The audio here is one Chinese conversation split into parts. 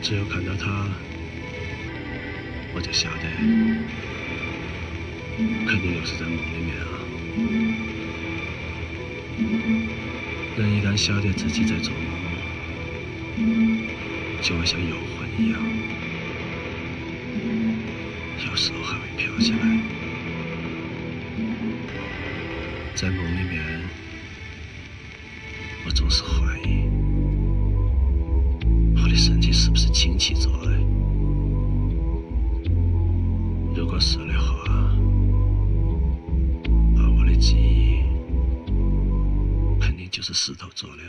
只有看到他，我就晓得，肯定又是在梦里面啊。人一旦晓得自己在做梦，就会像游魂一样，有时候还会飘起来。在梦里面，我总是怀疑身体是不是氢气做的。如果是的话，那我的记忆肯定就是石头做的。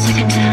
seconds.